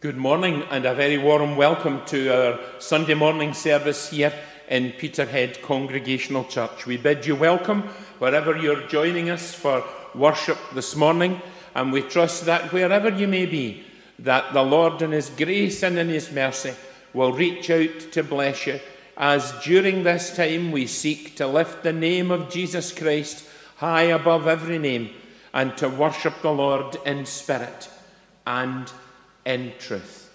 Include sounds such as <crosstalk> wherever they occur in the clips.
Good morning and a very warm welcome to our Sunday morning service here in Peterhead Congregational Church. We bid you welcome wherever you're joining us for worship this morning, and we trust that wherever you may be, that the Lord in His grace and in His mercy will reach out to bless you as during this time we seek to lift the name of Jesus Christ high above every name and to worship the Lord in spirit and in truth.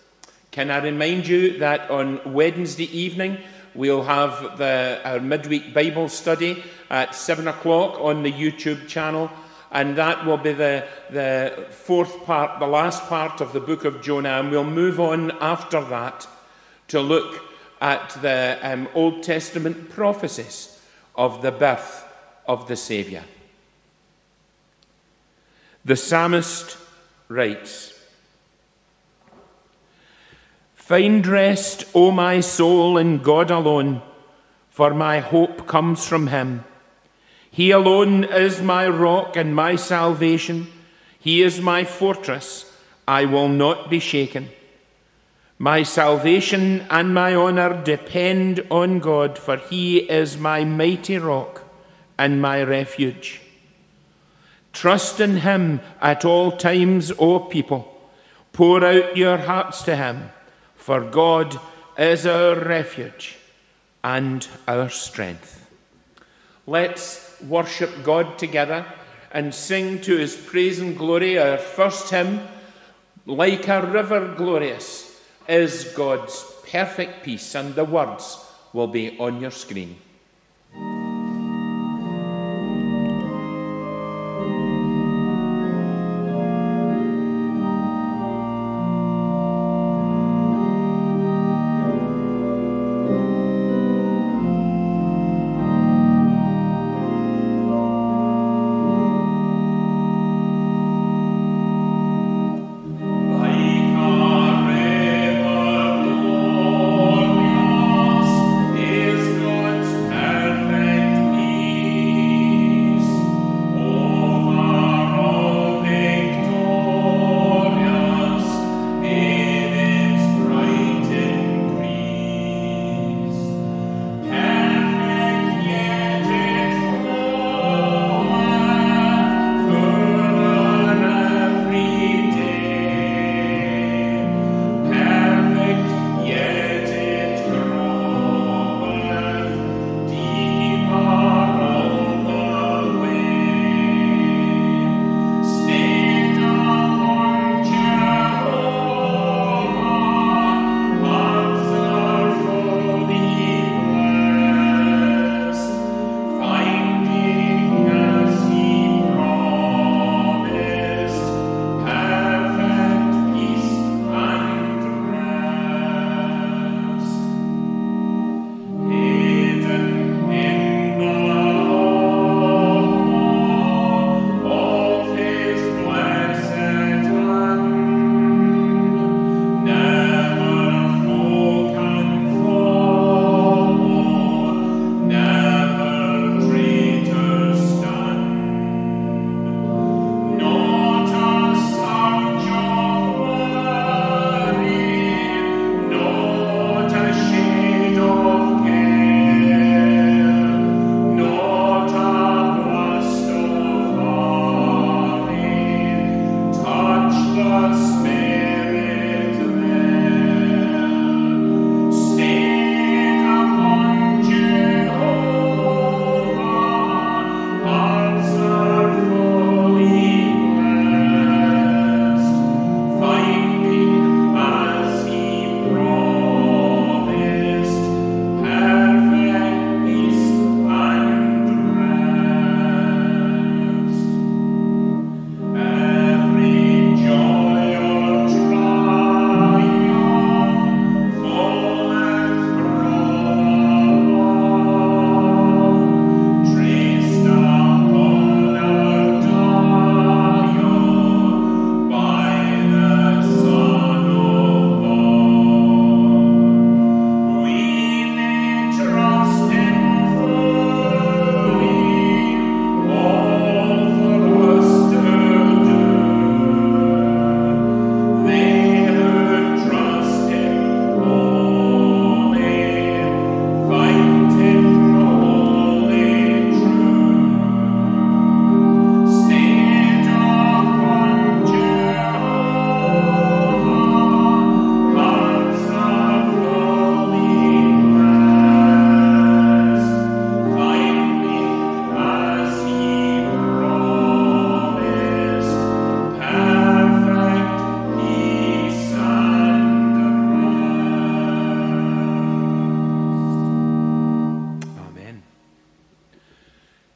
Can I remind you that on Wednesday evening we'll have the, our midweek Bible study at 7 o'clock on the YouTube channel, and that will be the, the fourth part, the last part of the book of Jonah, and we'll move on after that to look at the um, Old Testament prophecies of the birth of the Saviour. The psalmist writes, Find rest, O my soul, in God alone, for my hope comes from Him. He alone is my rock and my salvation. He is my fortress. I will not be shaken. My salvation and my honour depend on God, for He is my mighty rock and my refuge. Trust in Him at all times, O people. Pour out your hearts to Him. For God is our refuge and our strength. Let's worship God together and sing to his praise and glory our first hymn, Like a River Glorious is God's perfect peace, and the words will be on your screen.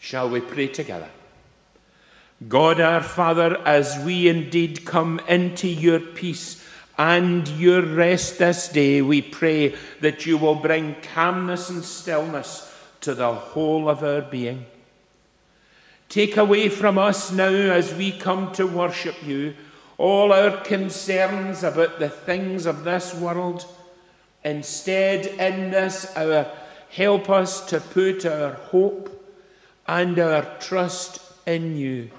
Shall we pray together? God our Father, as we indeed come into your peace and your rest this day, we pray that you will bring calmness and stillness to the whole of our being. Take away from us now as we come to worship you all our concerns about the things of this world. Instead, in this hour, help us to put our hope and our trust in you.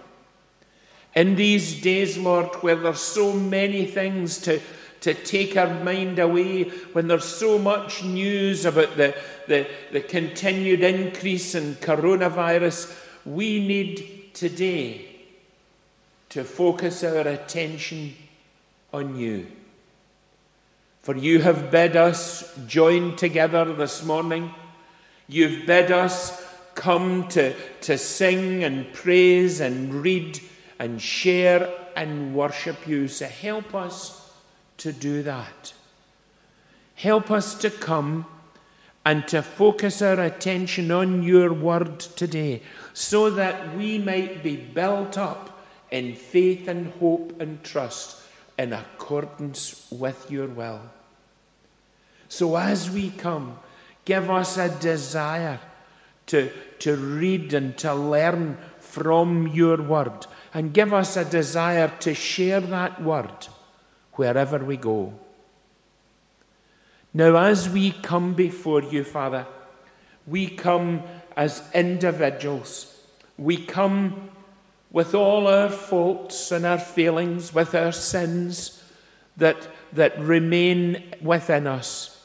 In these days, Lord, where there's so many things to, to take our mind away, when there's so much news about the, the, the continued increase in coronavirus, we need today to focus our attention on you. For you have bid us join together this morning. You've bid us come to, to sing and praise and read and share and worship you. So help us to do that. Help us to come and to focus our attention on your word today so that we might be built up in faith and hope and trust in accordance with your will. So as we come, give us a desire to, to read and to learn from your word, and give us a desire to share that word wherever we go. Now, as we come before you, Father, we come as individuals. We come with all our faults and our failings, with our sins that, that remain within us.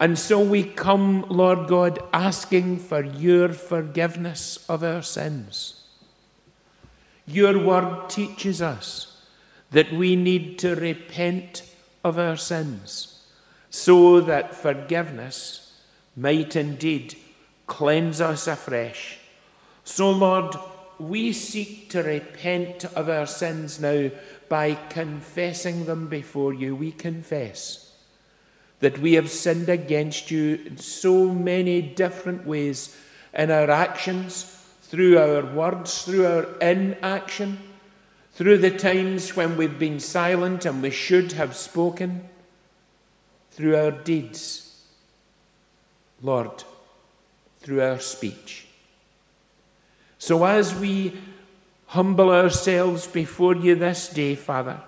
And so we come, Lord God, asking for your forgiveness of our sins. Your word teaches us that we need to repent of our sins so that forgiveness might indeed cleanse us afresh. So, Lord, we seek to repent of our sins now by confessing them before you. We confess that we have sinned against you in so many different ways in our actions, through our words, through our inaction, through the times when we've been silent and we should have spoken, through our deeds, Lord, through our speech. So as we humble ourselves before you this day, Father,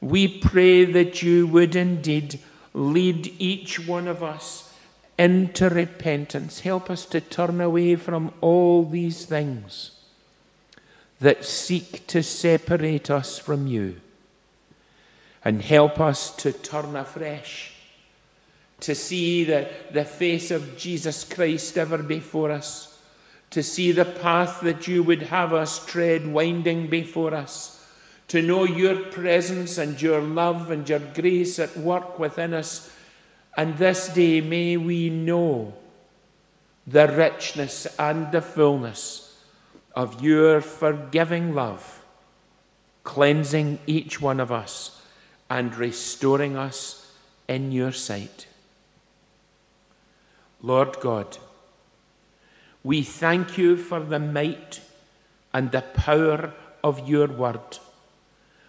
we pray that you would indeed lead each one of us into repentance. Help us to turn away from all these things that seek to separate us from you. And help us to turn afresh, to see the, the face of Jesus Christ ever before us to see the path that you would have us tread winding before us, to know your presence and your love and your grace at work within us. And this day may we know the richness and the fullness of your forgiving love, cleansing each one of us and restoring us in your sight. Lord God, we thank you for the might and the power of your word.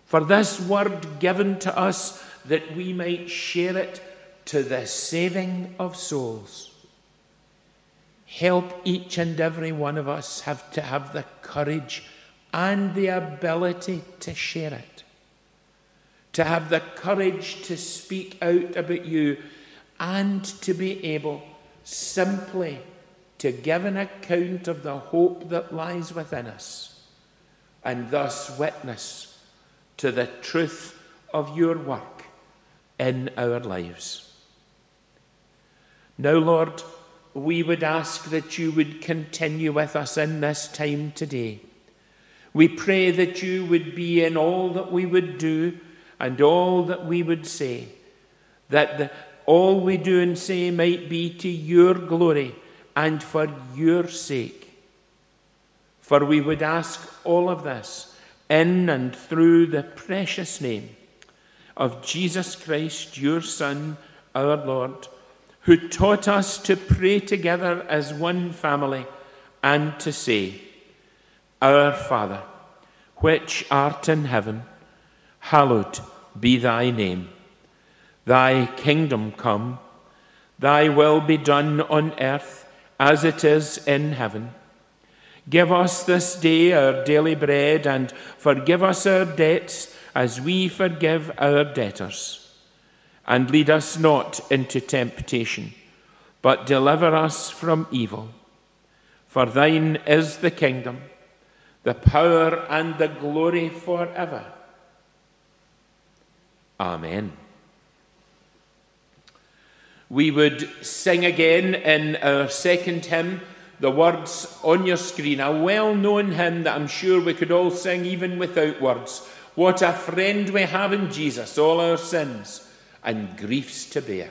For this word given to us that we might share it to the saving of souls. Help each and every one of us have to have the courage and the ability to share it. To have the courage to speak out about you and to be able simply to give an account of the hope that lies within us, and thus witness to the truth of your work in our lives. Now, Lord, we would ask that you would continue with us in this time today. We pray that you would be in all that we would do and all that we would say, that the, all we do and say might be to your glory and for your sake. For we would ask all of this in and through the precious name of Jesus Christ, your Son, our Lord, who taught us to pray together as one family and to say, Our Father, which art in heaven, hallowed be thy name. Thy kingdom come, thy will be done on earth as it is in heaven. Give us this day our daily bread and forgive us our debts as we forgive our debtors. And lead us not into temptation, but deliver us from evil. For thine is the kingdom, the power, and the glory forever. Amen. We would sing again in our second hymn the words on your screen, a well known hymn that I'm sure we could all sing even without words. What a friend we have in Jesus, all our sins and griefs to bear.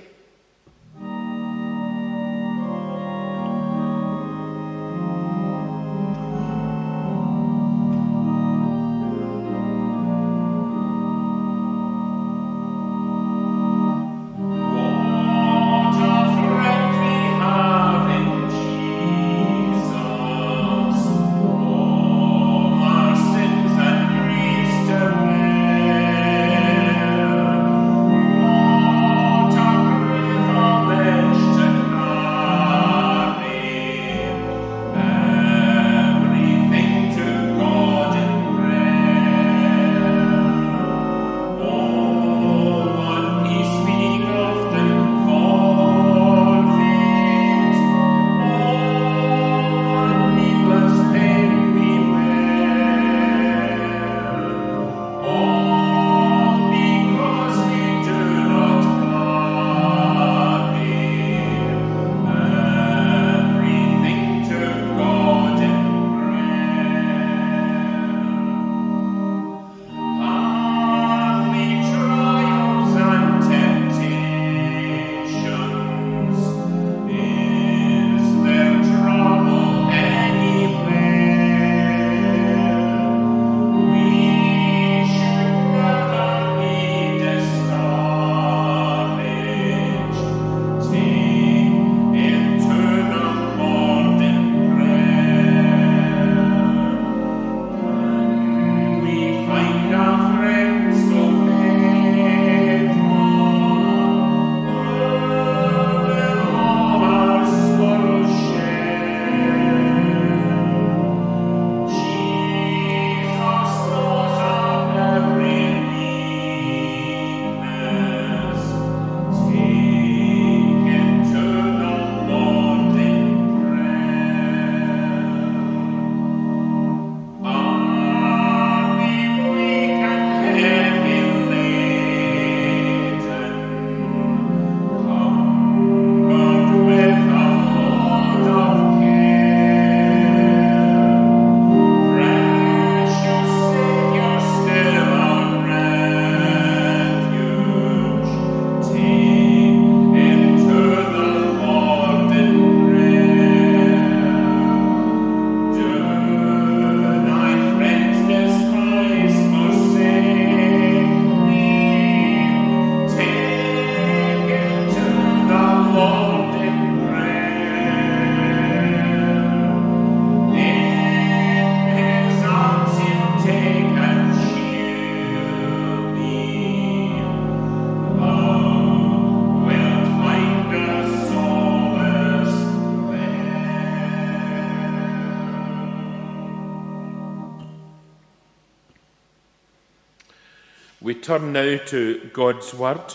Turn now to God's Word.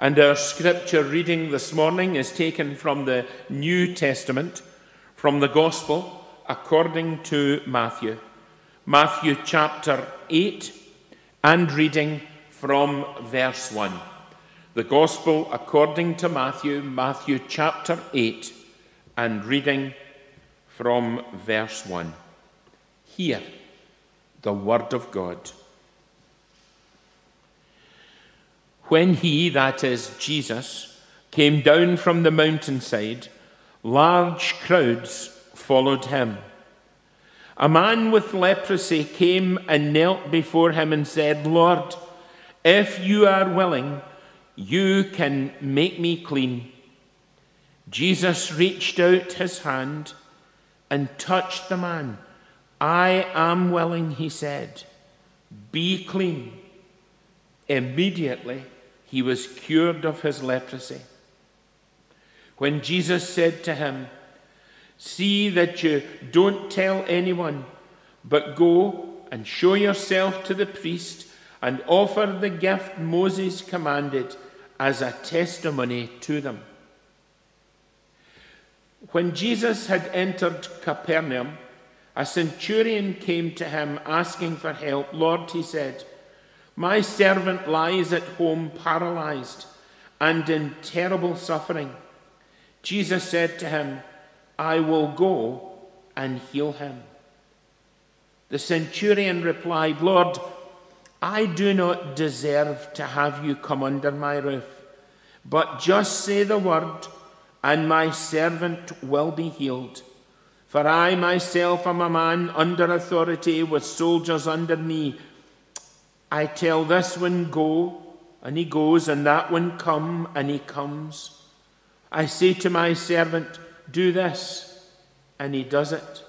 And our scripture reading this morning is taken from the New Testament, from the Gospel according to Matthew. Matthew chapter 8, and reading from verse 1. The Gospel according to Matthew, Matthew chapter 8, and reading from verse 1. Hear the Word of God. When he, that is Jesus, came down from the mountainside, large crowds followed him. A man with leprosy came and knelt before him and said, Lord, if you are willing, you can make me clean. Jesus reached out his hand, and touched the man. I am willing, he said. Be clean. Immediately, he was cured of his leprosy. When Jesus said to him, See that you don't tell anyone, but go and show yourself to the priest and offer the gift Moses commanded as a testimony to them. When Jesus had entered Capernaum, a centurion came to him asking for help. Lord, he said, My servant lies at home paralyzed and in terrible suffering. Jesus said to him, I will go and heal him. The centurion replied, Lord, I do not deserve to have you come under my roof, but just say the word, and my servant will be healed. For I myself am a man under authority with soldiers under me. I tell this one, go, and he goes, and that one, come, and he comes. I say to my servant, do this, and he does it.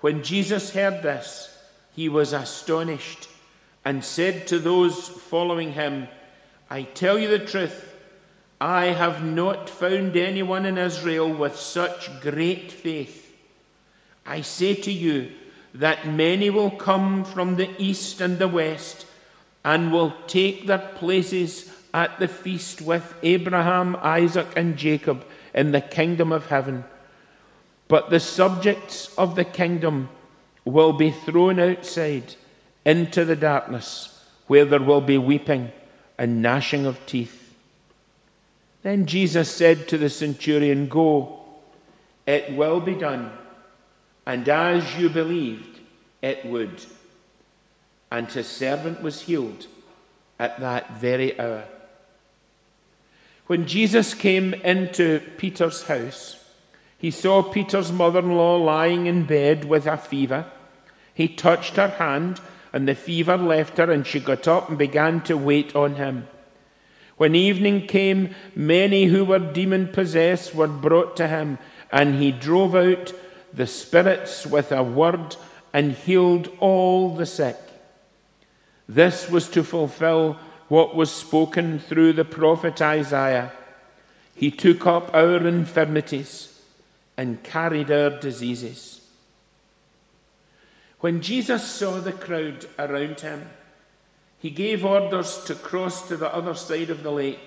When Jesus heard this, he was astonished and said to those following him, I tell you the truth, I have not found anyone in Israel with such great faith. I say to you that many will come from the east and the west and will take their places at the feast with Abraham, Isaac, and Jacob in the kingdom of heaven. But the subjects of the kingdom will be thrown outside into the darkness, where there will be weeping and gnashing of teeth. Then Jesus said to the centurion, Go, it will be done, and as you believed, it would. And his servant was healed at that very hour. When Jesus came into Peter's house, he saw Peter's mother in law lying in bed with a fever. He touched her hand and the fever left her, and she got up and began to wait on him. When evening came, many who were demon possessed were brought to him, and he drove out the spirits with a word and healed all the sick. This was to fulfill what was spoken through the prophet Isaiah. He took up our infirmities and carried our diseases. When Jesus saw the crowd around him, he gave orders to cross to the other side of the lake.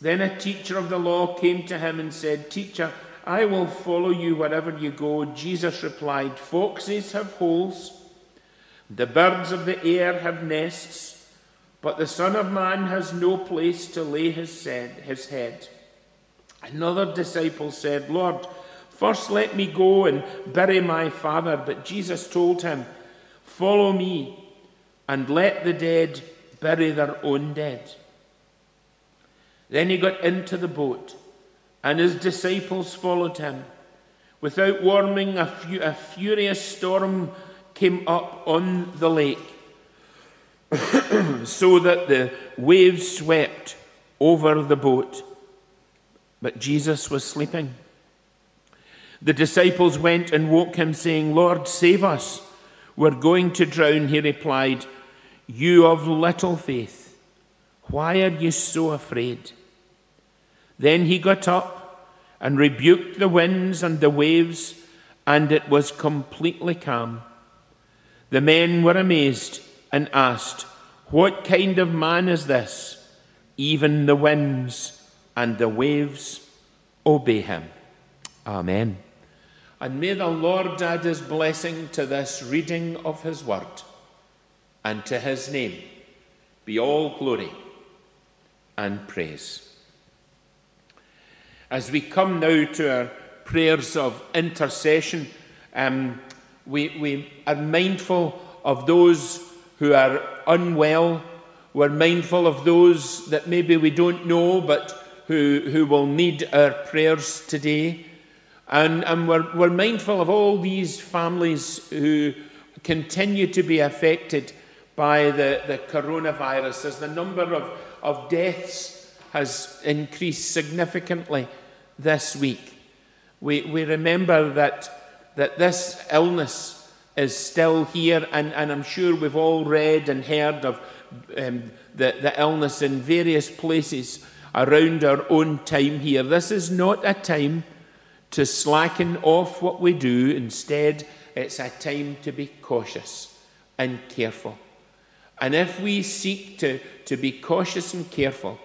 Then a teacher of the law came to him and said, Teacher, I will follow you wherever you go. Jesus replied, Foxes have holes, the birds of the air have nests, but the Son of Man has no place to lay his head. Another disciple said, Lord, First, let me go and bury my father. But Jesus told him, Follow me and let the dead bury their own dead. Then he got into the boat, and his disciples followed him. Without warning, a, fu- a furious storm came up on the lake, <coughs> so that the waves swept over the boat. But Jesus was sleeping. The disciples went and woke him, saying, Lord, save us. We're going to drown. He replied, You of little faith, why are you so afraid? Then he got up and rebuked the winds and the waves, and it was completely calm. The men were amazed and asked, What kind of man is this? Even the winds and the waves obey him. Amen. And may the Lord add his blessing to this reading of his word, and to his name be all glory and praise. As we come now to our prayers of intercession, um, we, we are mindful of those who are unwell. We're mindful of those that maybe we don't know, but who, who will need our prayers today. And, and we're, we're mindful of all these families who continue to be affected by the, the coronavirus as the number of, of deaths has increased significantly this week. We, we remember that, that this illness is still here, and, and I'm sure we've all read and heard of um, the, the illness in various places around our own time here. This is not a time to slacken off what we do. Instead, it's a time to be cautious and careful. And if we seek to, to be cautious and careful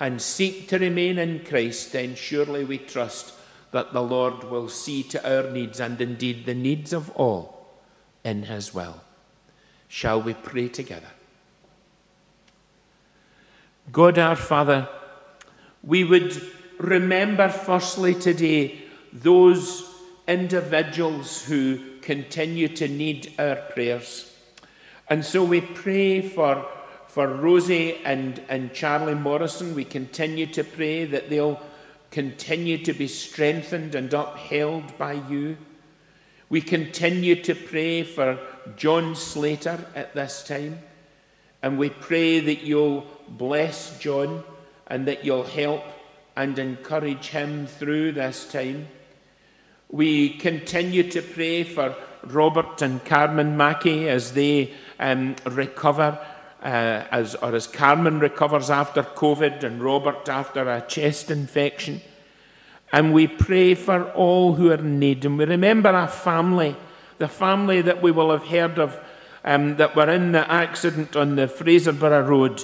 and seek to remain in Christ, then surely we trust that the Lord will see to our needs and indeed the needs of all in His will. Shall we pray together? God our Father, we would remember firstly today those individuals who continue to need our prayers. And so we pray for, for Rosie and, and Charlie Morrison. We continue to pray that they'll continue to be strengthened and upheld by you. We continue to pray for John Slater at this time. And we pray that you'll bless John and that you'll help and encourage him through this time. We continue to pray for Robert and Carmen Mackey as they um, recover, uh, as, or as Carmen recovers after COVID and Robert after a chest infection. And we pray for all who are in need. And we remember a family, the family that we will have heard of um, that were in the accident on the Fraserburgh Road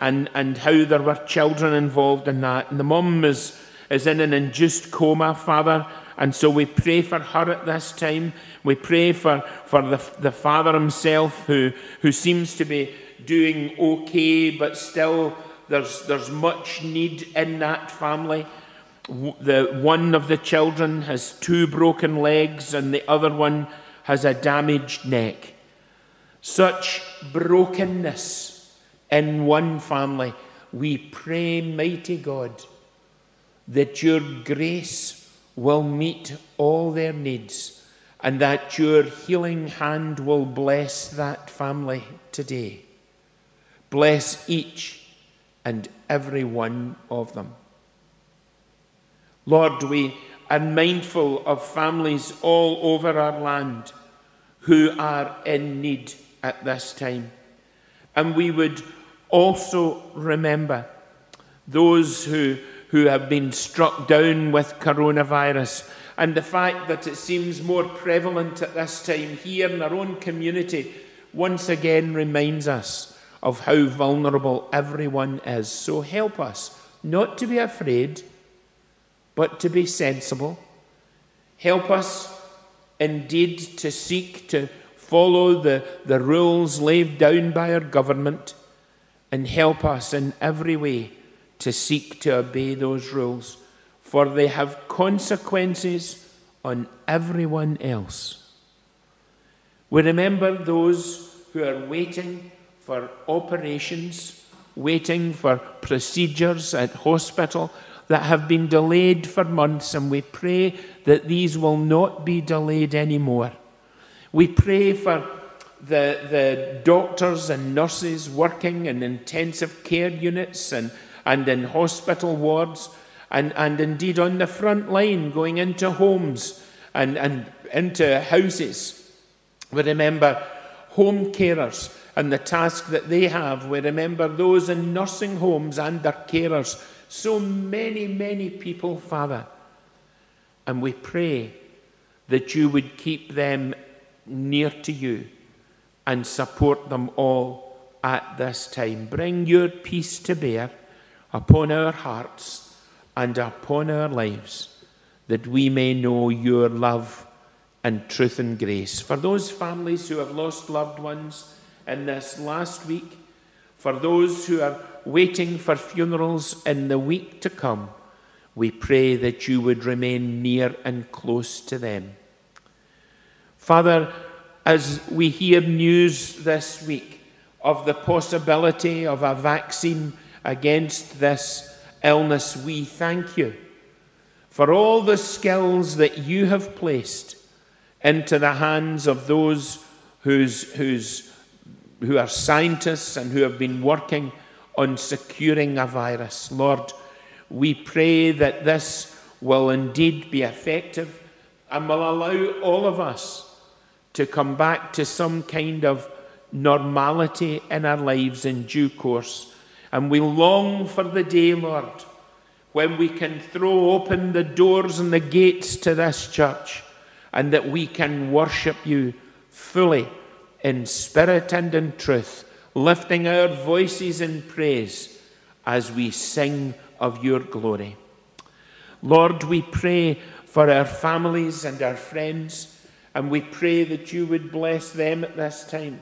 and, and how there were children involved in that. And the mum is, is in an induced coma, Father. And so we pray for her at this time. We pray for, for the, the father himself who, who seems to be doing okay, but still there's, there's much need in that family. The one of the children has two broken legs, and the other one has a damaged neck. Such brokenness in one family, we pray, mighty God, that your grace will meet all their needs and that your healing hand will bless that family today. Bless each and every one of them. Lord, we are mindful of families all over our land who are in need at this time. And we would also remember those who, who have been struck down with coronavirus and the fact that it seems more prevalent at this time here in our own community once again reminds us of how vulnerable everyone is. So help us not to be afraid, but to be sensible. Help us indeed to seek to follow the, the rules laid down by our government and help us in every way to seek to obey those rules, for they have consequences on everyone else. We remember those who are waiting for operations, waiting for procedures at hospital that have been delayed for months, and we pray that these will not be delayed anymore. We pray for the, the doctors and nurses working in intensive care units and, and in hospital wards, and, and indeed on the front line, going into homes and, and into houses. We remember home carers and the task that they have. We remember those in nursing homes and their carers. So many, many people, Father. And we pray that you would keep them near to you and support them all at this time. Bring your peace to bear upon our hearts and upon our lives, that we may know your love and truth and grace. For those families who have lost loved ones in this last week, for those who are waiting for funerals in the week to come, we pray that you would remain near and close to them. Father, as we hear news this week of the possibility of a vaccine against this illness, we thank you for all the skills that you have placed into the hands of those whose, who's, who are scientists and who have been working on securing a virus. Lord, we pray that this will indeed be effective and will allow all of us to come back to some kind of normality in our lives in due course. And we long for the day, Lord, when we can throw open the doors and the gates to this church and that we can worship you fully in spirit and in truth, lifting our voices in praise as we sing of your glory. Lord, we pray for our families and our friends, and we pray that you would bless them at this time.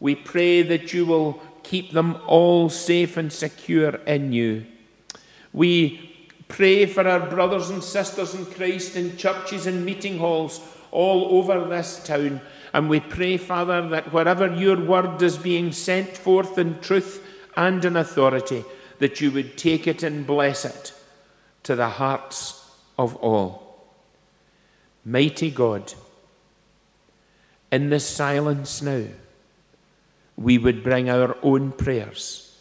We pray that you will keep them all safe and secure in you. We pray for our brothers and sisters in Christ in churches and meeting halls all over this town. And we pray, Father, that wherever your word is being sent forth in truth and in authority, that you would take it and bless it to the hearts of all. Mighty God, in this silence now, we would bring our own prayers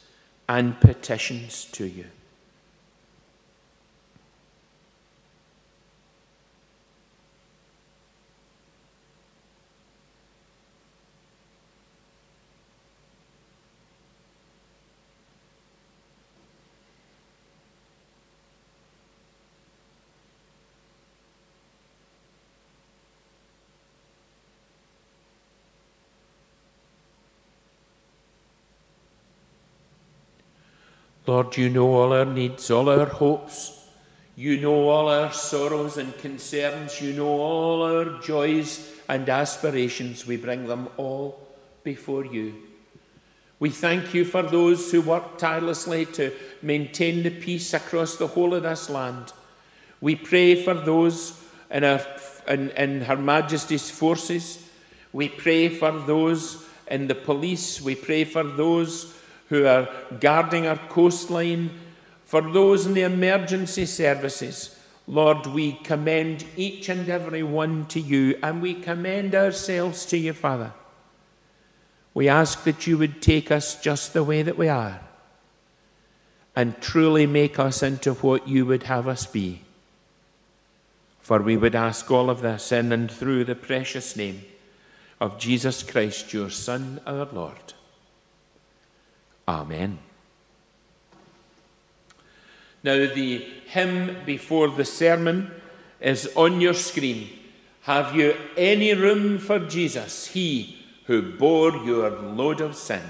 and petitions to you. Lord, you know all our needs, all our hopes. You know all our sorrows and concerns. You know all our joys and aspirations. We bring them all before you. We thank you for those who work tirelessly to maintain the peace across the whole of this land. We pray for those in, our, in, in Her Majesty's forces. We pray for those in the police. We pray for those who are guarding our coastline, for those in the emergency services. Lord, we commend each and every one to you, and we commend ourselves to you, Father. We ask that you would take us just the way that we are and truly make us into what you would have us be. For we would ask all of this in and through the precious name of Jesus Christ, your Son, our Lord. Amen. Now, the hymn before the sermon is on your screen. Have you any room for Jesus, he who bore your load of sin?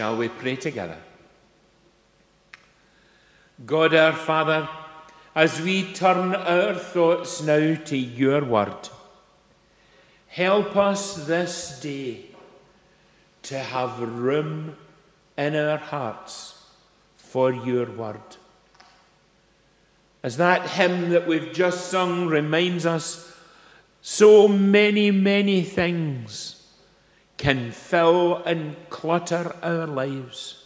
Shall we pray together? God our Father, as we turn our thoughts now to your word, help us this day to have room in our hearts for your word. As that hymn that we've just sung reminds us, so many, many things can fill and clutter our lives.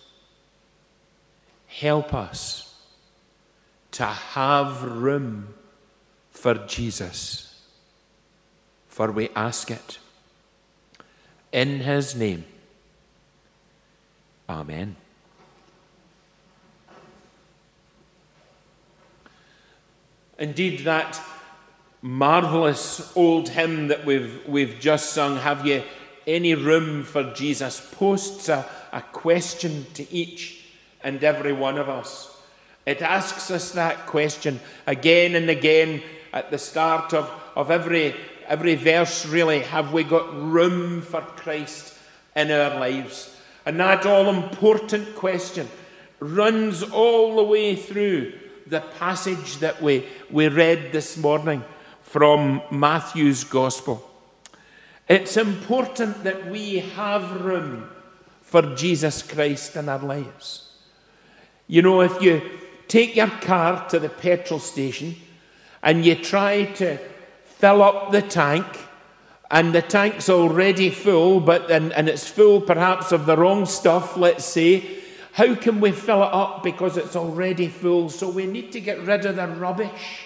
Help us to have room for Jesus, for we ask it in his name. Amen. Indeed, that marvelous old hymn that we've, we've just sung, Have You Any Room for Jesus, posts a, a question to each and every one of us. It asks us that question again and again at the start of, of every, every verse, really. Have we got room for Christ in our lives? And that all important question runs all the way through the passage that we, we read this morning from Matthew's Gospel. It's important that we have room for Jesus Christ in our lives. You know, if you take your car to the petrol station and you try to fill up the tank, and the tank's already full, but and, and it's full perhaps of the wrong stuff, let's say, how can we fill it up because it's already full? So we need to get rid of the rubbish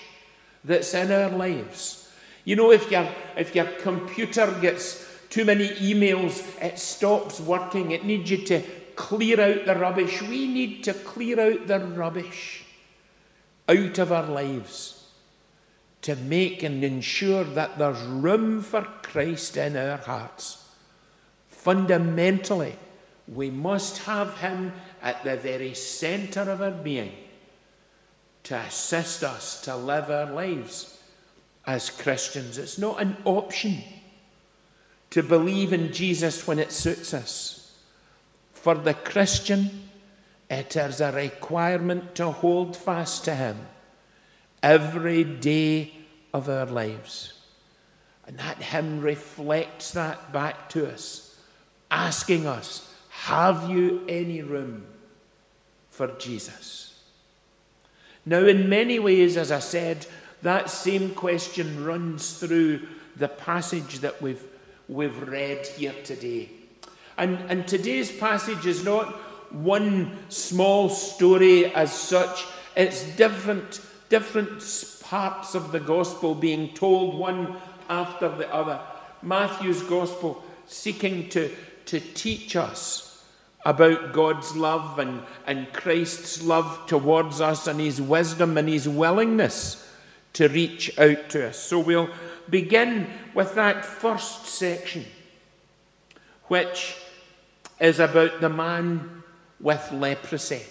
that's in our lives. You know, if your, if your computer gets too many emails, it stops working. It needs you to clear out the rubbish. We need to clear out the rubbish out of our lives to make and ensure that there's room for Christ in our hearts. Fundamentally, we must have Him at the very centre of our being to assist us to live our lives as Christians. It's not an option to believe in Jesus when it suits us. For the Christian, it is a requirement to hold fast to Him every day of our lives. And that hymn reflects that back to us, asking us have you any room for Jesus? Now, in many ways, as I said, that same question runs through the passage that we've, we've read here today. And, and today's passage is not one small story as such, it's different, different parts of the gospel being told one after the other. Matthew's gospel seeking to, to teach us about God's love and, and Christ's love towards us and his wisdom and his willingness to reach out to us. So we'll begin with that first section, which is about the man with leprosy.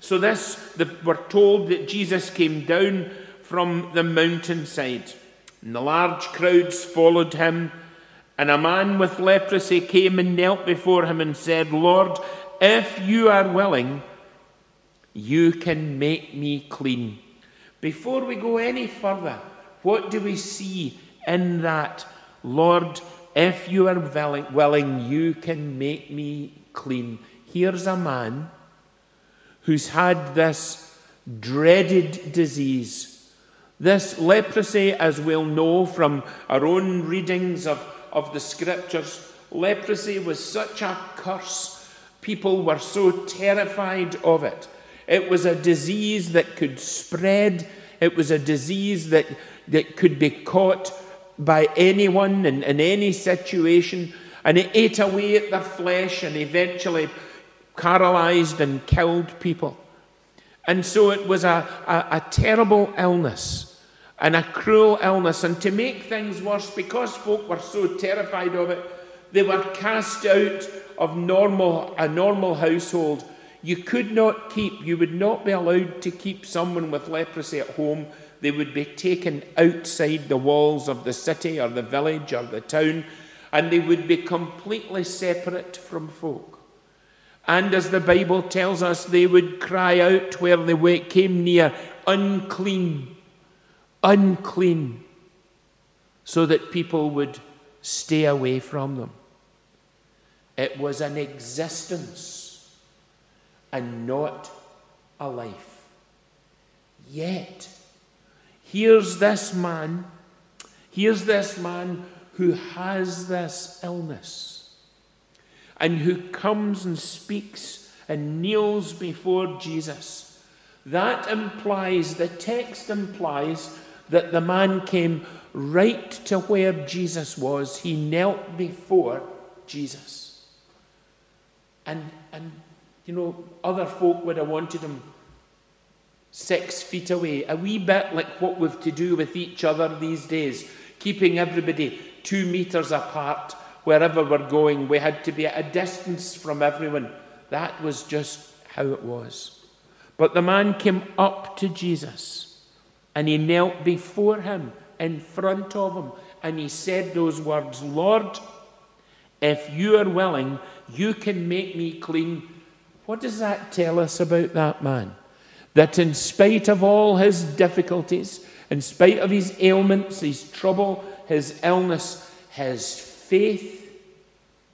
So, this, the, we're told that Jesus came down from the mountainside, and the large crowds followed him and a man with leprosy came and knelt before him and said, Lord, if you are willing, you can make me clean. Before we go any further, what do we see in that? Lord, if you are willing, you can make me clean. Here's a man who's had this dreaded disease. This leprosy, as we'll know from our own readings of of the scriptures, leprosy was such a curse. People were so terrified of it. It was a disease that could spread, it was a disease that, that could be caught by anyone in, in any situation, and it ate away at the flesh and eventually paralyzed and killed people. And so it was a, a, a terrible illness and a cruel illness. And to make things worse, because folk were so terrified of it, they were cast out of normal, a normal household. You could not keep, you would not be allowed to keep someone with leprosy at home. They would be taken outside the walls of the city or the village or the town, and they would be completely separate from folk. And as the Bible tells us, they would cry out where they came near, unclean, unclean, so that people would stay away from them. It was an existence and not a life. Yet, here's this man, here's this man who has this illness and who comes and speaks and kneels before Jesus. That implies, the text implies, that the man came right to where Jesus was. He knelt before Jesus. And, and you know, other folk would have wanted him six feet away, a wee bit like what we've to do with each other these days, keeping everybody two metres apart wherever we're going. We had to be at a distance from everyone. That was just how it was. But the man came up to Jesus and he knelt before him, in front of him, and he said those words Lord, if you are willing, you can make me clean. What does that tell us about that man? that in spite of all his difficulties, in spite of his ailments, his trouble, his illness, his faith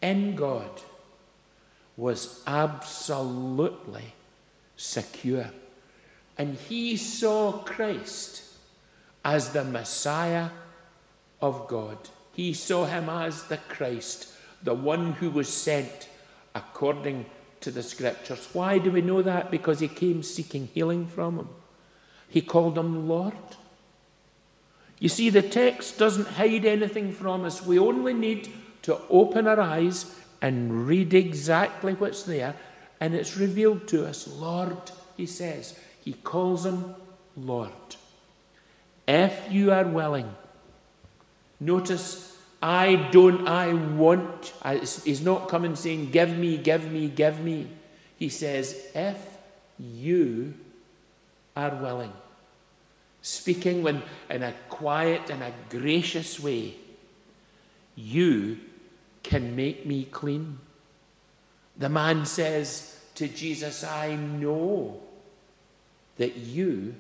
in God was absolutely secure. And he saw Christ as the Messiah of God. He saw him as the Christ, the one who was sent according to the scriptures. Why do we know that? Because he came seeking healing from him. He called him Lord. You see, the text doesn't hide anything from us. We only need to open our eyes and read exactly what's there, and it's revealed to us. Lord, he says. He calls him Lord. If you are willing, notice I don't, I want. He's not coming saying, Give me, give me, give me. He says, If you are willing. Speaking when, in a quiet and a gracious way, you can make me clean. The man says to Jesus, I know that you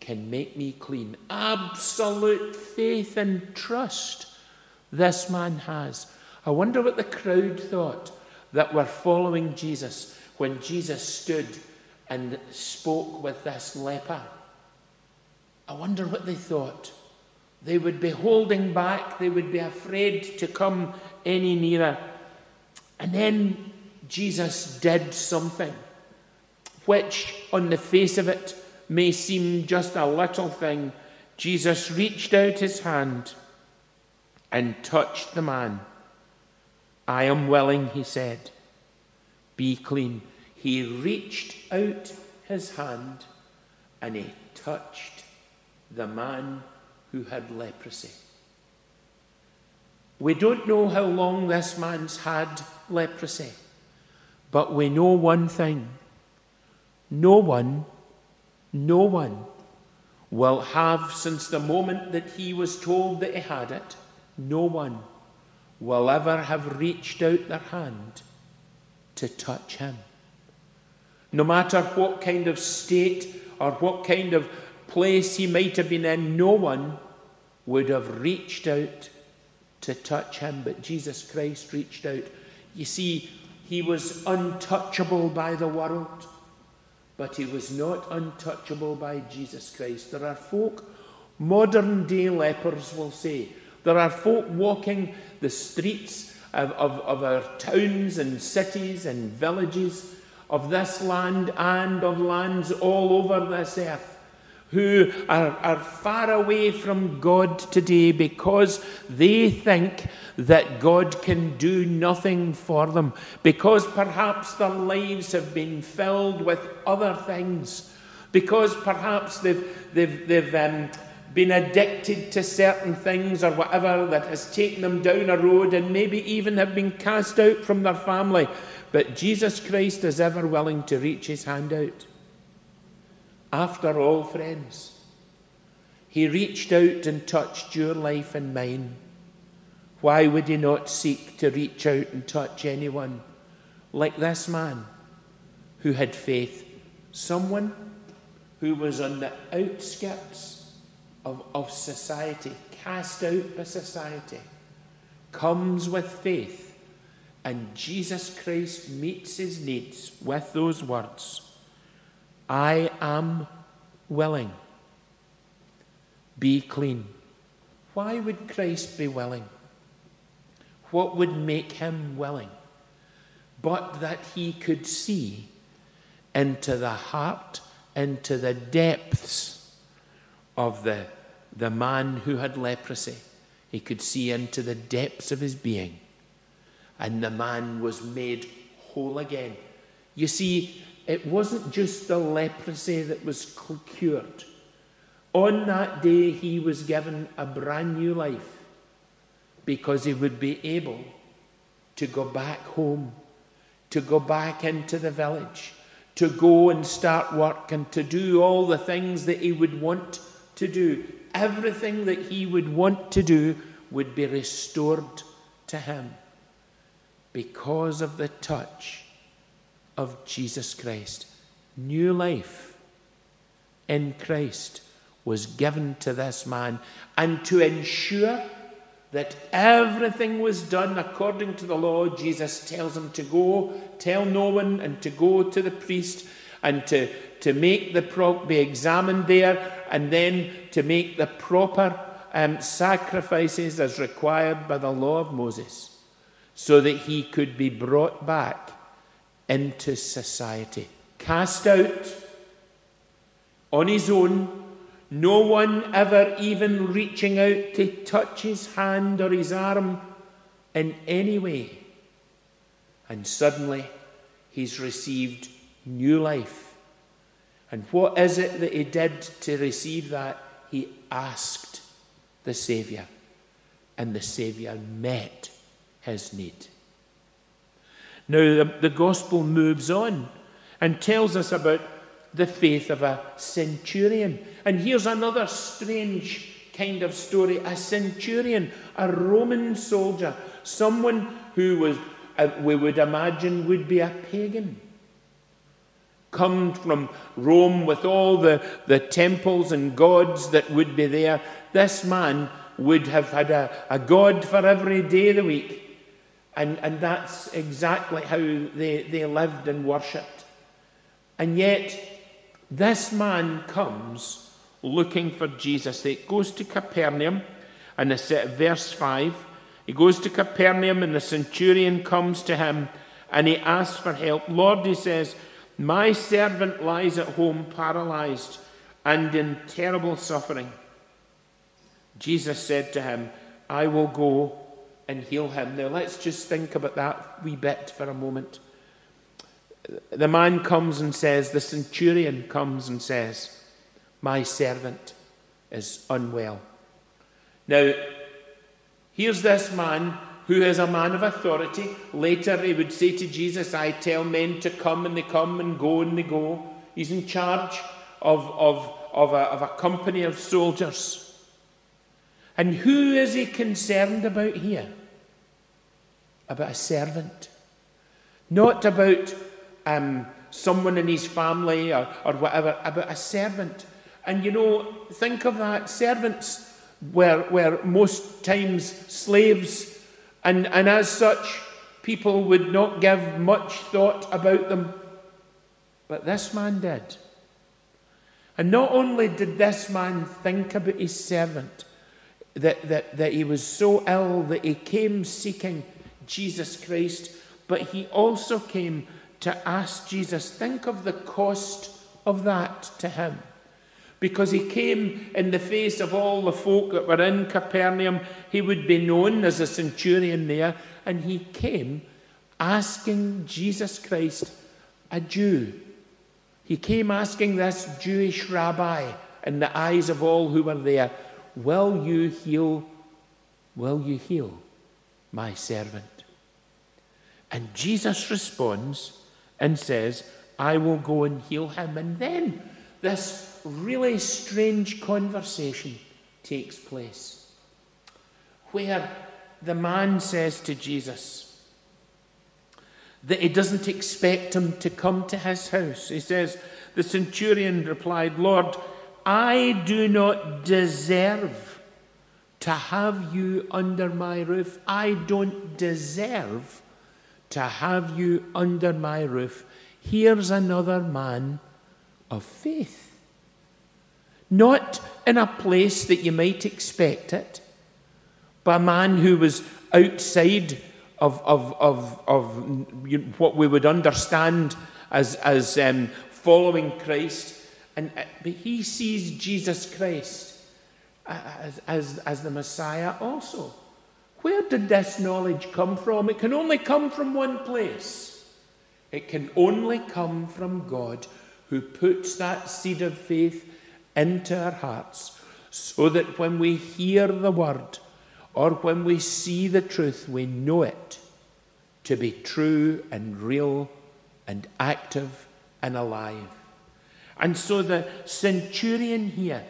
can make me clean. Absolute faith and trust this man has. I wonder what the crowd thought that were following Jesus when Jesus stood and spoke with this leper. I wonder what they thought. They would be holding back, they would be afraid to come any nearer. And then Jesus did something which, on the face of it, may seem just a little thing. Jesus reached out his hand and touched the man. I am willing, he said. Be clean. He reached out his hand and he touched the man who had leprosy. We don't know how long this man's had leprosy, but we know one thing no one, no one will have, since the moment that he was told that he had it, no one will ever have reached out their hand to touch him. No matter what kind of state or what kind of place he might have been in, no one would have reached out to touch him, but Jesus Christ reached out. You see, he was untouchable by the world, but he was not untouchable by Jesus Christ. There are folk, modern day lepers will say, there are folk walking the streets of, of, of our towns and cities and villages of this land and of lands all over this earth who are, are far away from God today because they think that God can do nothing for them, because perhaps their lives have been filled with other things, because perhaps they've, they've, they've um, been addicted to certain things or whatever that has taken them down a road and maybe even have been cast out from their family. But Jesus Christ is ever willing to reach his hand out. After all, friends, he reached out and touched your life and mine. Why would he not seek to reach out and touch anyone like this man who had faith, someone who was on the outskirts of, of society, cast out by society, comes with faith, and Jesus Christ meets his needs with those words I am willing. Be clean. Why would Christ be willing? What would make him willing? But that he could see into the heart, into the depths of the, the man who had leprosy. He could see into the depths of his being. And the man was made whole again. You see, it wasn't just the leprosy that was cured. On that day, he was given a brand new life because he would be able to go back home, to go back into the village, to go and start work, and to do all the things that he would want to do. Everything that he would want to do would be restored to him because of the touch of Jesus Christ. New life in Christ was given to this man, and to ensure that everything was done according to the law, Jesus tells him to go, tell no one, and to go to the priest, and to, to make the pro- be examined there, and then to make the proper um, sacrifices as required by the law of Moses, so that he could be brought back into society. Cast out on his own, no one ever even reaching out to touch his hand or his arm in any way. And suddenly he's received new life. And what is it that he did to receive that? He asked the Saviour, and the Saviour met his need. Now, the, the gospel moves on and tells us about the faith of a centurion. And here's another strange kind of story a centurion, a Roman soldier, someone who was, uh, we would imagine, would be a pagan. Come from Rome with all the, the temples and gods that would be there. This man would have had a, a god for every day of the week. And, and that's exactly how they, they lived and worshipped. And yet, this man comes looking for Jesus. He goes to Capernaum, and it's at verse 5. He goes to Capernaum, and the centurion comes to him and he asks for help. Lord, he says, My servant lies at home paralyzed and in terrible suffering. Jesus said to him, I will go and heal him. Now, let's just think about that wee bit for a moment. The man comes and says, the centurion comes and says, My servant is unwell. Now, here's this man who is a man of authority. Later, he would say to Jesus, I tell men to come, and they come, and go, and they go. He's in charge of, of, of, a, of a company of soldiers. And who is he concerned about here? About a servant. Not about um, someone in his family or, or whatever, about a servant. And you know, think of that. Servants were, were most times slaves, and, and as such, people would not give much thought about them. But this man did. And not only did this man think about his servant, that, that, that he was so ill that he came seeking Jesus Christ, but he also came to ask Jesus, think of the cost of that to him. Because he came in the face of all the folk that were in Capernaum, he would be known as a centurion there, and he came asking Jesus Christ, a Jew. He came asking this Jewish rabbi in the eyes of all who were there, Will you heal? Will you heal my servant? And Jesus responds and says, I will go and heal him. And then this really strange conversation takes place where the man says to Jesus, that he doesn't expect him to come to his house. He says, The centurion replied, Lord, I do not deserve to have you under my roof. I don't deserve to have you under my roof. Here's another man of faith. Not in a place that you might expect it, but a man who was outside of, of, of, of what we would understand as, as um, following Christ. And, uh, but he sees Jesus Christ as, as, as the Messiah also. Where did this knowledge come from? It can only come from one place. It can only come from God who puts that seed of faith into our hearts so that when we hear the word or when we see the truth, we know it to be true and real and active and alive. And so the centurion here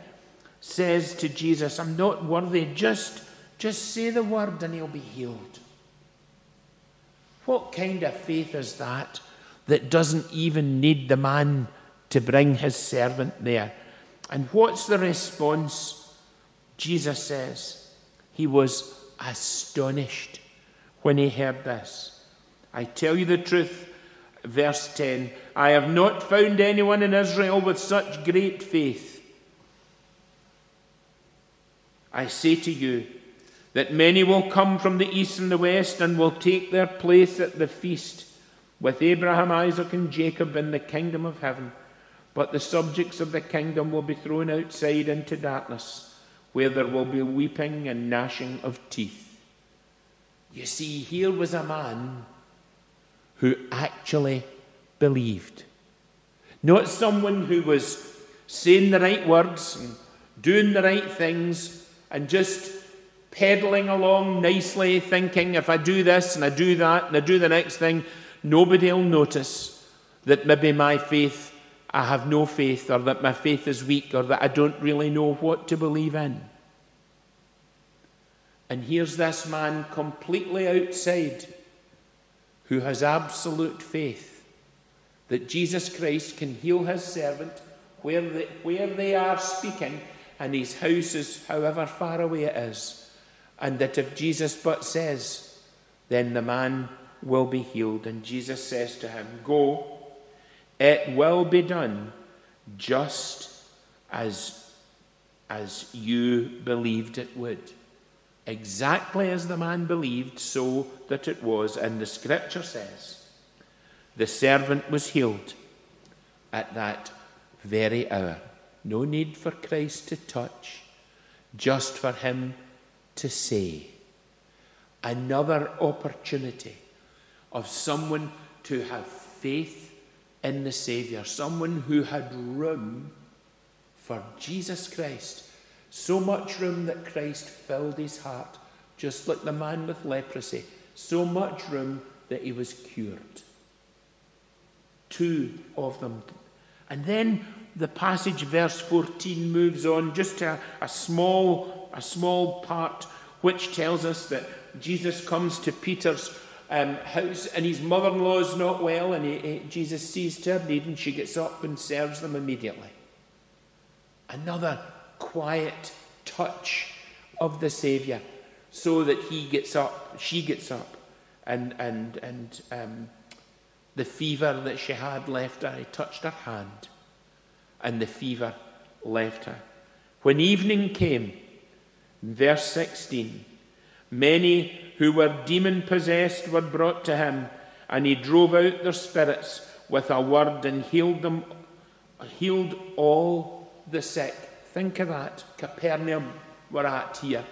says to Jesus, I'm not worthy, just, just say the word and he'll be healed. What kind of faith is that that doesn't even need the man to bring his servant there? And what's the response? Jesus says, He was astonished when he heard this. I tell you the truth, verse 10 I have not found anyone in Israel with such great faith. I say to you that many will come from the east and the west and will take their place at the feast with Abraham, Isaac, and Jacob in the kingdom of heaven. But the subjects of the kingdom will be thrown outside into darkness, where there will be weeping and gnashing of teeth. You see, here was a man who actually believed. Not someone who was saying the right words and doing the right things and just peddling along nicely, thinking if I do this and I do that and I do the next thing, nobody will notice that maybe my faith, I have no faith, or that my faith is weak, or that I don't really know what to believe in. And here's this man completely outside who has absolute faith that Jesus Christ can heal his servant where they, where they are speaking and his house is however far away it is. And that if Jesus but says, then the man will be healed. And Jesus says to him, Go, it will be done just as, as you believed it would. Exactly as the man believed, so that it was. And the scripture says, the servant was healed at that very hour. No need for Christ to touch, just for him to say. Another opportunity of someone to have faith in the Saviour, someone who had room for Jesus Christ. So much room that Christ filled his heart, just like the man with leprosy. So much room that he was cured. Two of them. And then the passage, verse 14, moves on just to a, a, small, a small part which tells us that Jesus comes to Peter's um, house and his mother in law is not well, and he, he, Jesus sees to her need and she gets up and serves them immediately. Another quiet touch of the Saviour so that he gets up, she gets up, and, and, and um, the fever that she had left her, he touched her hand and the fever left her. When evening came, verse 16, many who were demon possessed were brought to him, and he drove out their spirits with a word and healed them, healed all the sick. Think of that. Capernaum, we're at here.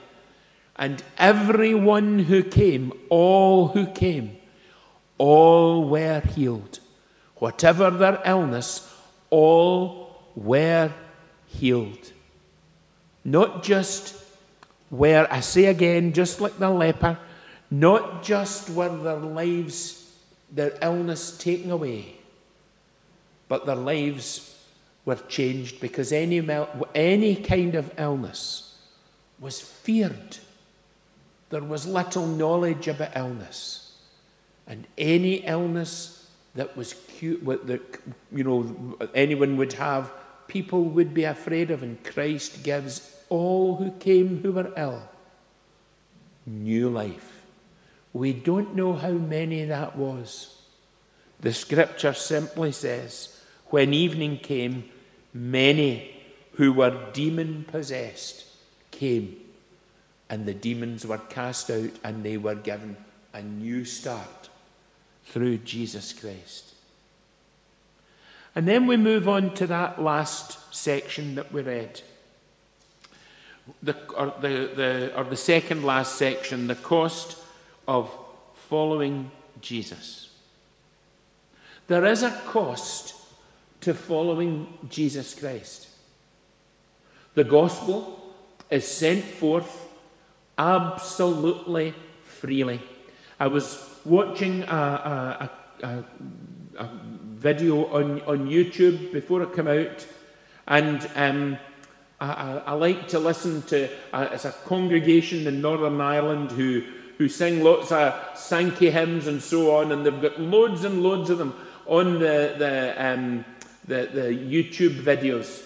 And everyone who came, all who came, all were healed. Whatever their illness, all were healed. Not just where, I say again, just like the leper, not just were their lives, their illness taken away, but their lives were changed because any, any kind of illness was feared. There was little knowledge about illness. And any illness that was cute, that you know anyone would have, people would be afraid of, and Christ gives all who came who were ill new life. We don't know how many that was. The scripture simply says, when evening came, many who were demon possessed came, and the demons were cast out, and they were given a new start through Jesus Christ. And then we move on to that last section that we read. The, or, the, the, or the second last section, the cost of following Jesus. There is a cost to following Jesus Christ. The gospel is sent forth absolutely freely. I was watching a, a, a, a video on, on YouTube before it came out, and um, I, I, like to listen to uh, it's a congregation in Northern Ireland who who sing lots of Sankey hymns and so on, and they've got loads and loads of them on the the um, the, the YouTube videos.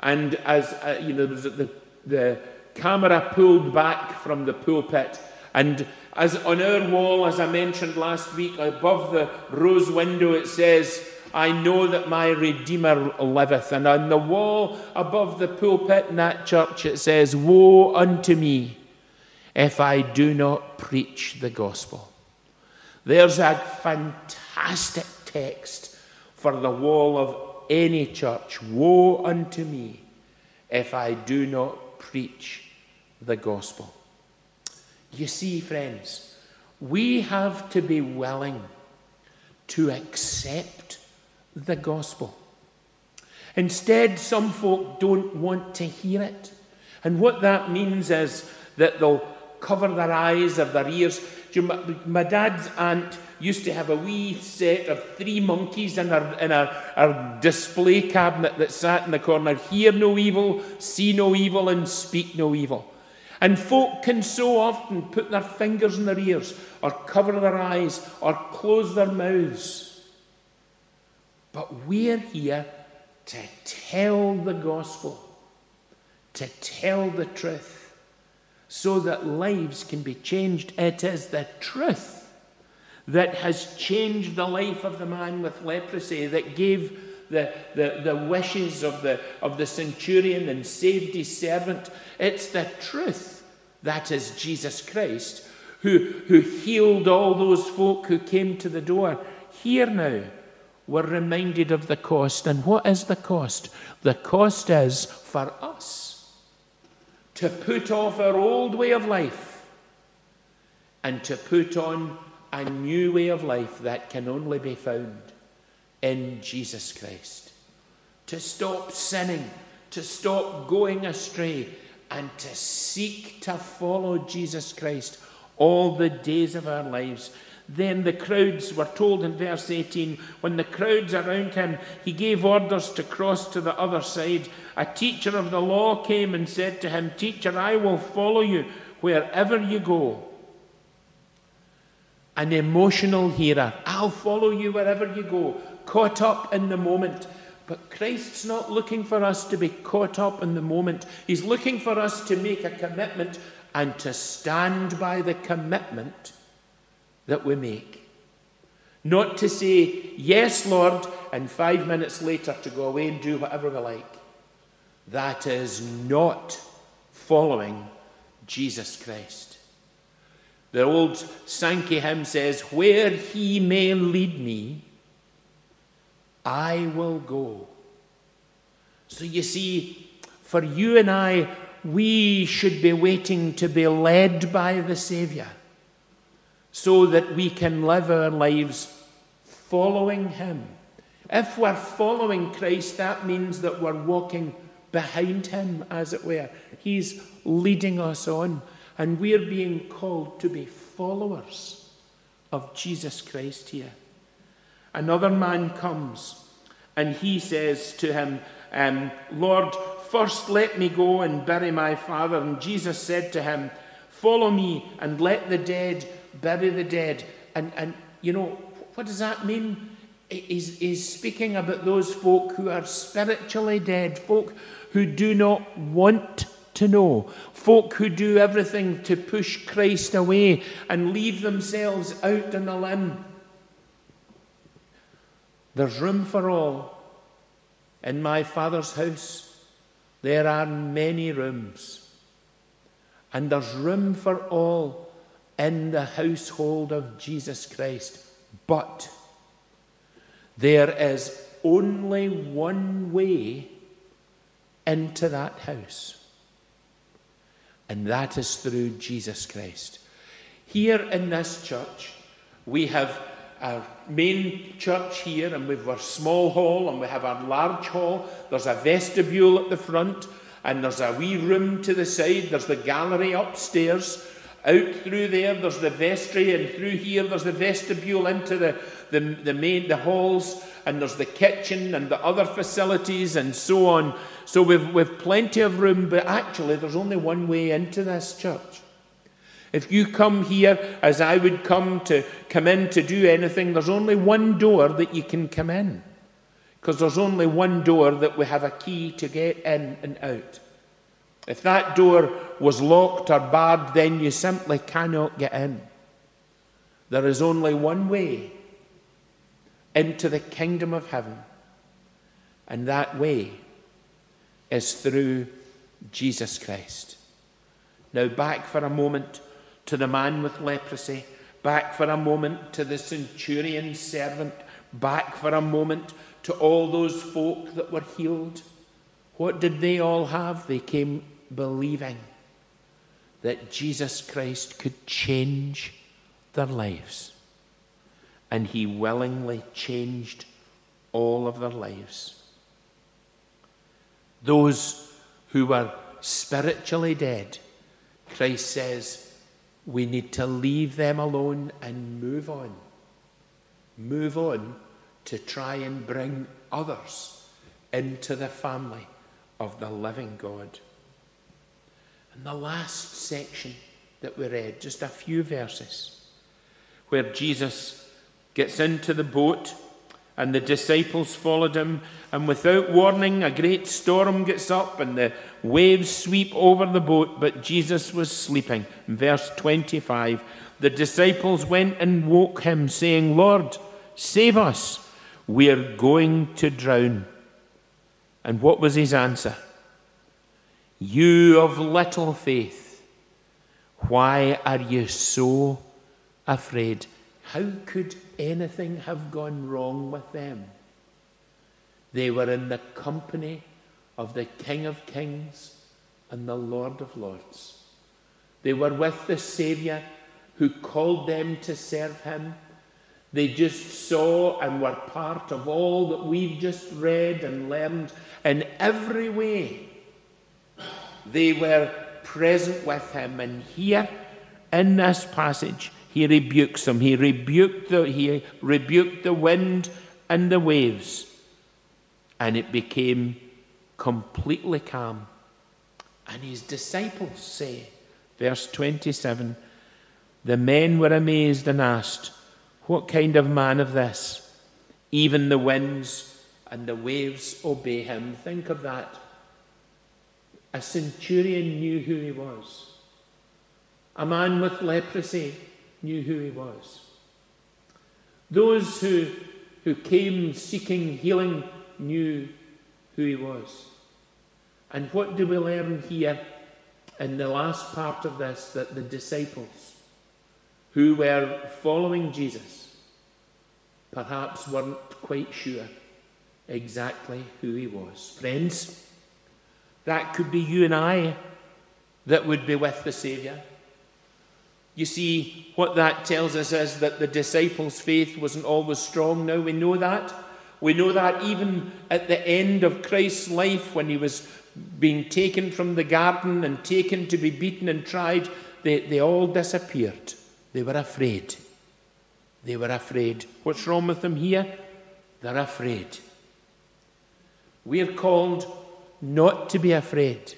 And as uh, you know, the, the camera pulled back from the pulpit, and as on our wall, as I mentioned last week, above the rose window, it says, I know that my Redeemer liveth. And on the wall above the pulpit in that church, it says, Woe unto me if I do not preach the gospel. There's a fantastic text for the wall of any church. Woe unto me if I do not preach the gospel. You see, friends, we have to be willing to accept the gospel. Instead, some folk don't want to hear it. And what that means is that they'll cover their eyes or their ears. My dad's aunt used to have a wee set of three monkeys in her, in her, her display cabinet that sat in the corner hear no evil, see no evil, and speak no evil. And folk can so often put their fingers in their ears, or cover their eyes, or close their mouths. But we're here to tell the gospel, to tell the truth, so that lives can be changed. It is the truth that has changed the life of the man with leprosy, that gave the, the, the wishes of the, of the centurion and saved his servant. It's the truth that is Jesus Christ who, who healed all those folk who came to the door. Here now, we're reminded of the cost. And what is the cost? The cost is for us to put off our old way of life and to put on a new way of life that can only be found in Jesus Christ. To stop sinning, to stop going astray, and to seek to follow Jesus Christ all the days of our lives. Then the crowds were told in verse 18, when the crowds around him, he gave orders to cross to the other side. A teacher of the law came and said to him, Teacher, I will follow you wherever you go. An emotional hearer, I'll follow you wherever you go, caught up in the moment. But Christ's not looking for us to be caught up in the moment. He's looking for us to make a commitment and to stand by the commitment that we make. Not to say, Yes, Lord, and five minutes later to go away and do whatever we like. That is not following Jesus Christ. The old Sankey hymn says, Where he may lead me, I will go. So you see, for you and I, we should be waiting to be led by the Saviour so that we can live our lives following Him. If we're following Christ, that means that we're walking behind Him, as it were. He's leading us on, and we're being called to be followers of Jesus Christ here. Another man comes and he says to him, um, Lord, first let me go and bury my father. And Jesus said to him, Follow me and let the dead bury the dead. And, and you know, what does that mean? He's, he's speaking about those folk who are spiritually dead, folk who do not want to know, folk who do everything to push Christ away and leave themselves out on a limb. There's room for all. In my Father's house, there are many rooms. And there's room for all in the household of Jesus Christ. But there is only one way into that house, and that is through Jesus Christ. Here in this church, we have our main church here, and we have our small hall, and we have our large hall. There's a vestibule at the front, and there's a wee room to the side. There's the gallery upstairs. Out through there, there's the vestry, and through here, there's the vestibule into the, the, the main the halls, and there's the kitchen and the other facilities, and so on. So we've, we've plenty of room, but actually, there's only one way into this church. If you come here as I would come to come in to do anything, there's only one door that you can come in. Because there's only one door that we have a key to get in and out. If that door was locked or barred, then you simply cannot get in. There is only one way into the kingdom of heaven, and that way is through Jesus Christ. Now, back for a moment to the man with leprosy, back for a moment to the centurion servant, back for a moment to all those folk that were healed. What did they all have? They came believing that Jesus Christ could change their lives. And he willingly changed all of their lives. Those who were spiritually dead, Christ says, we need to leave them alone and move on. Move on to try and bring others into the family of the living God. And the last section that we read, just a few verses, where Jesus gets into the boat and the disciples followed him, and without warning, a great storm gets up and the waves sweep over the boat, but Jesus was sleeping. verse 25, the disciples went and woke him, saying, Lord, save us, we are going to drown. And what was his answer? You of little faith, why are you so afraid? How could anything have gone wrong with them? They were in the company of the King of Kings and the Lord of Lords. They were with the Saviour who called them to serve him. They just saw and were part of all that we've just read and learned in every way they were present with him. And here in this passage, he rebukes them. He rebuked the, he rebuked the wind and the waves, and it became completely calm. And his disciples say, verse 27, the men were amazed and asked, What kind of man of this? Even the winds and the waves obey him. Think of that. A centurion knew who he was. A man with leprosy knew who he was. Those who, who came seeking healing knew who he was. And what do we learn here in the last part of this? That the disciples who were following Jesus perhaps weren't quite sure exactly who he was. Friends, that could be you and I that would be with the Saviour. You see, what that tells us is that the disciples' faith wasn't always strong. Now we know that. We know that even at the end of Christ's life, when he was being taken from the garden and taken to be beaten and tried, they, they all disappeared. They were afraid. They were afraid. What's wrong with them here? They're afraid. We're called not to be afraid.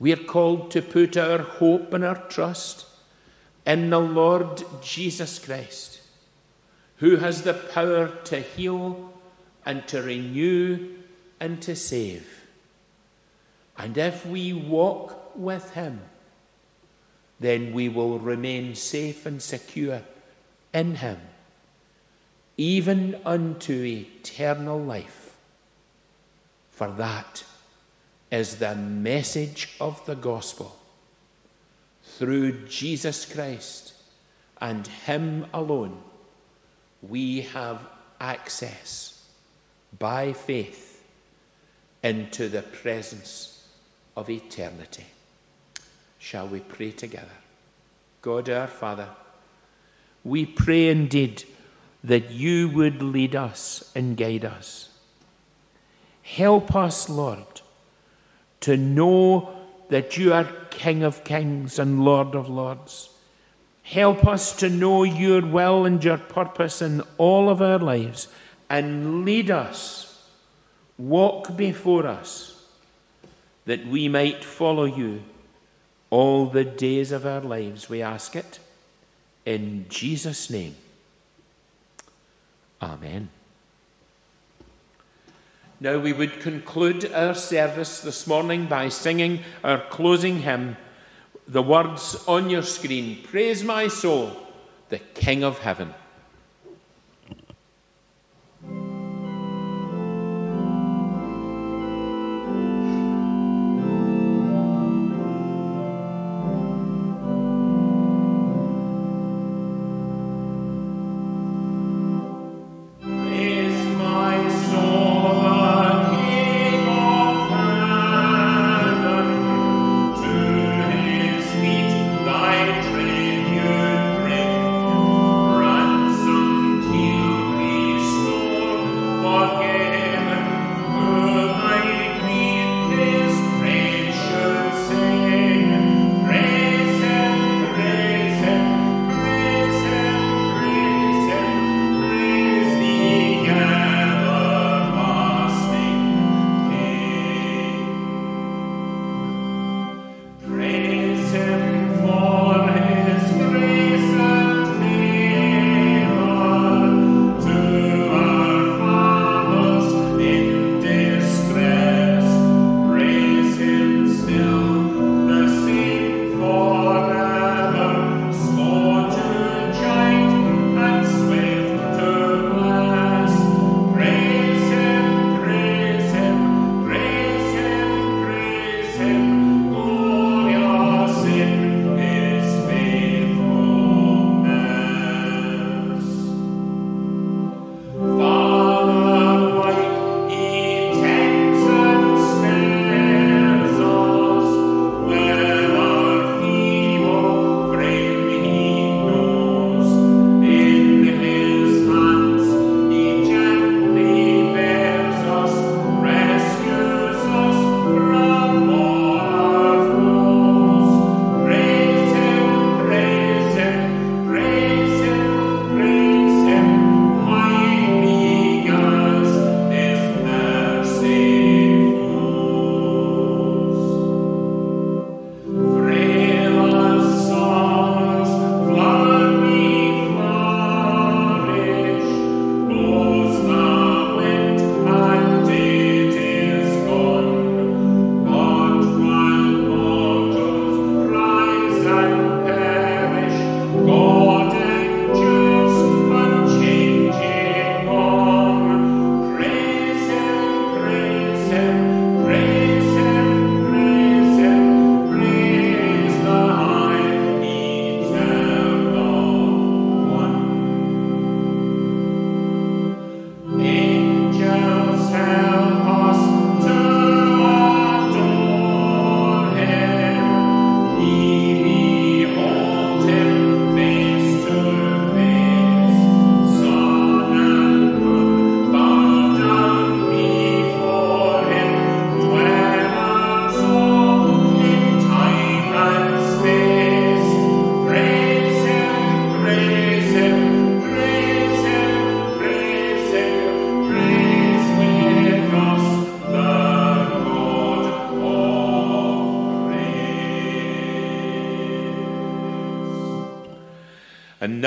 We are called to put our hope and our trust in the Lord Jesus Christ. who has the power to heal and to renew and to save. And if we walk with him, then we will remain safe and secure in him, even unto eternal life. For that is the message of the gospel. Through Jesus Christ and him alone, we have access by faith into the presence of eternity. Shall we pray together? God our Father, we pray indeed that you would lead us and guide us. Help us, Lord, to know that you are King of kings and Lord of lords. Help us to know your will and your purpose in all of our lives and lead us, walk before us, that we might follow you all the days of our lives. We ask it in Jesus' name. Amen. Now we would conclude our service this morning by singing our closing hymn, the words on your screen Praise my soul, the King of heaven.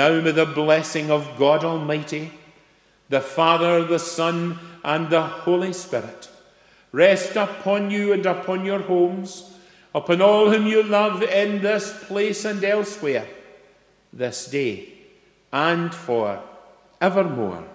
Now may the blessing of God Almighty, the Father, the Son, and the Holy Spirit rest upon you and upon your homes, upon all whom you love in this place and elsewhere, this day and for evermore.